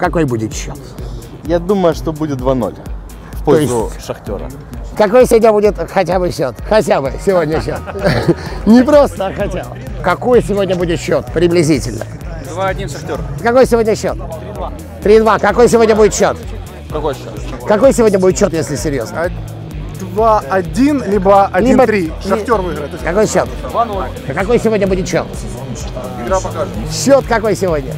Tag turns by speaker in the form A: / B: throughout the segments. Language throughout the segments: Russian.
A: Какой будет счет?
B: Я думаю, что будет 2-0 в пользу Шахтера.
A: Какой сегодня будет хотя бы счет? Хотя бы сегодня счет. Не просто, а хотя бы. Какой сегодня будет счет приблизительно?
B: 2-1 Шахтер.
A: Какой сегодня счет? 3-2. Какой сегодня будет счет?
B: Какой счет?
A: Какой сегодня будет счет, если серьезно?
C: 2-1, либо 1-3.
A: Либо-
C: Шахтер выиграет.
A: Какой счет?
B: 2-0.
A: А Какой сегодня будет счет?
B: Игра покажет.
A: Счет какой сегодня?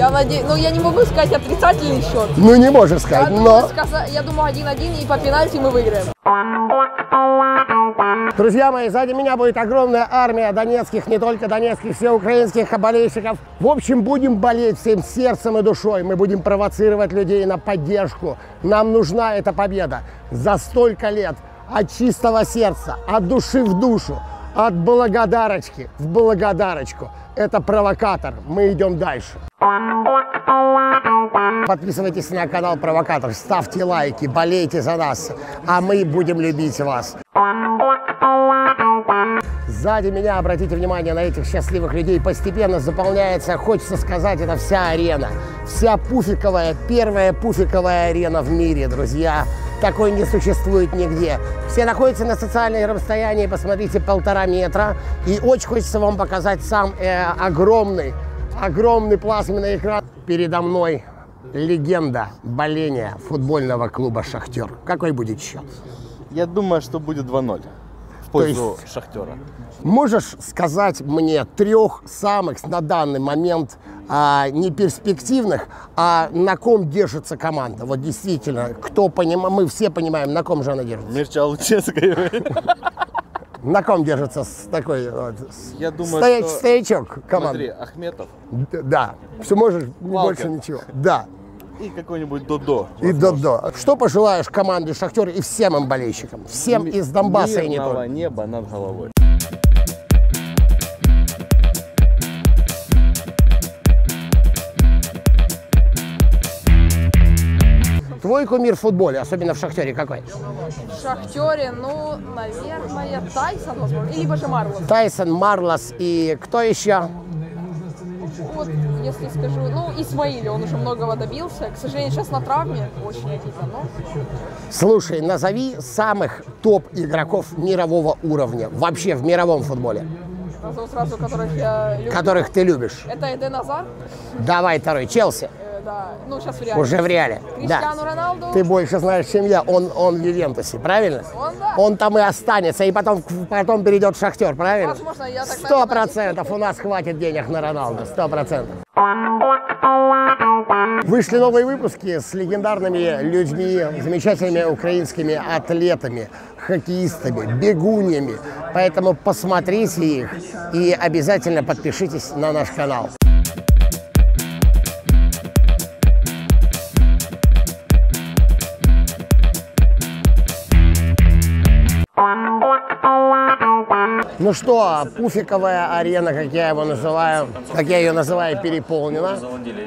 D: Я надеюсь, ну я не могу сказать отрицательный счет.
A: Ну не можешь
D: Я
A: сказать,
D: думаю,
A: но...
D: сказа- я думаю 1-1 и по пенальти мы выиграем.
A: Друзья мои, сзади меня будет огромная армия донецких, не только донецких, все украинских болельщиков. В общем, будем болеть всем сердцем и душой. Мы будем провоцировать людей на поддержку. Нам нужна эта победа. За столько лет от чистого сердца, от души в душу, от благодарочки в благодарочку. Это провокатор. Мы идем дальше. Подписывайтесь на канал Провокатор, ставьте лайки, болейте за нас, а мы будем любить вас. Сзади меня, обратите внимание на этих счастливых людей, постепенно заполняется, хочется сказать, это вся арена. Вся пуфиковая, первая пуфиковая арена в мире, друзья. Такой не существует нигде. Все находятся на социальном расстоянии, посмотрите, полтора метра. И очень хочется вам показать сам э, огромный, огромный плазменный экран. Передо мной легенда боления футбольного клуба «Шахтер». Какой будет счет?
B: Я думаю, что будет 2-0 в пользу Шахтера.
A: Можешь сказать мне трех самых на данный момент а, не перспективных, а на ком держится команда? Вот действительно, кто понимает, мы все понимаем, на ком же она держится.
B: Мирча Лучесская.
A: На ком держится с такой вот,
B: Я думаю,
A: стояч-
B: что-
A: стоячок
B: Смотри,
A: команды?
B: Ахметов
A: Д- Да, все можешь,
B: Валкер.
A: больше ничего. Да,
B: и какой-нибудь Додо.
A: и до-до. Что пожелаешь команде «Шахтер» и всем им болельщикам? Всем из Донбасса и не только.
B: неба над головой.
A: Твой кумир в футболе, особенно в «Шахтере», какой?
D: В Шахтере, ну, наверное, Тайсон, возможно, или же Марлос.
A: Тайсон, Марлос и кто еще?
D: Вот, если скажу, ну, Исмаили, он уже многого добился. К сожалению, сейчас на травме, очень обидно, но...
A: Слушай, назови самых топ игроков мирового уровня вообще в мировом футболе,
D: Назову сразу, которых я люблю.
A: которых ты любишь.
D: Это Эден Азар,
A: Давай второй, Челси,
D: да, ну, сейчас в реале.
A: уже в реале.
D: Криштиану
A: Да.
D: Роналду.
A: Ты больше знаешь, чем я. Он, он в Ювентусе, правильно?
D: Он, да.
A: Он там и останется, и потом, потом перейдет в Шахтер, правильно?
D: Возможно, я так
A: Сто процентов у нас хватит денег на Роналду, сто процентов. Вышли новые выпуски с легендарными людьми, замечательными украинскими атлетами, хоккеистами, бегуньями. Поэтому посмотрите их и обязательно подпишитесь на наш канал. Ну что, пуфиковая арена, как я его называю, как я ее называю, переполнена.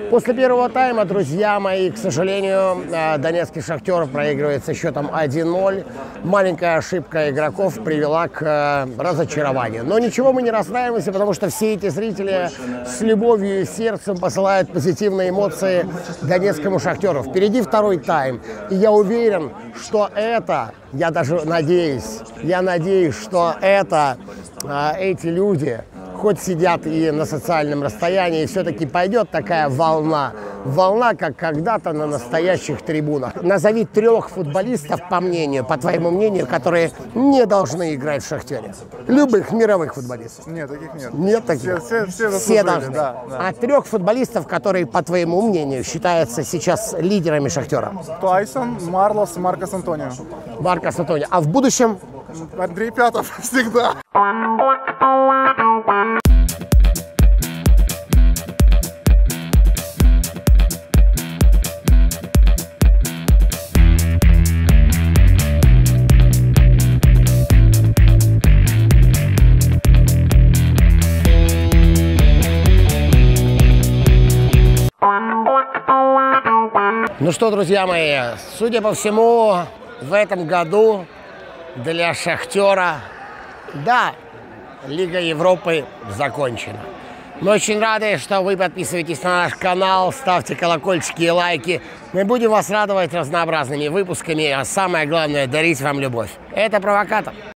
A: После первого тайма, друзья мои, к сожалению, э, донецкий шахтер проигрывает со счетом 1-0. Маленькая ошибка игроков привела к э, разочарованию. Но ничего, мы не расстраиваемся, потому что все эти зрители с любовью и сердцем посылают позитивные эмоции донецкому шахтеру. Впереди второй тайм. И я уверен, что это, я даже надеюсь, я надеюсь, что это а, эти люди хоть сидят и на социальном расстоянии, все-таки пойдет такая волна. Волна, как когда-то на настоящих трибунах. Назови трех футболистов, по мнению, по твоему мнению, которые не должны играть в «Шахтере». Любых мировых футболистов.
C: Нет, таких нет.
A: Нет таких?
C: Все, все, все,
A: Все должны.
C: да, да.
A: А трех футболистов, которые, по твоему мнению, считаются сейчас лидерами «Шахтера».
C: Тайсон, Марлос, Маркос Антонио.
A: Маркос Антонио. А в будущем
C: Андрей Пятов всегда.
A: Ну что, друзья мои, судя по всему, в этом году для «Шахтера», да, Лига Европы закончена. Мы очень рады, что вы подписываетесь на наш канал, ставьте колокольчики и лайки. Мы будем вас радовать разнообразными выпусками, а самое главное, дарить вам любовь. Это «Провокатор».